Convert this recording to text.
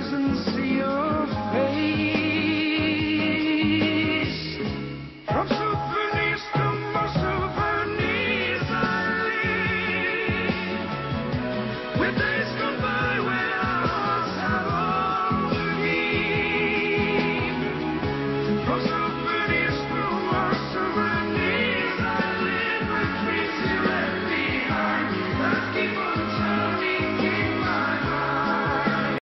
horizon, see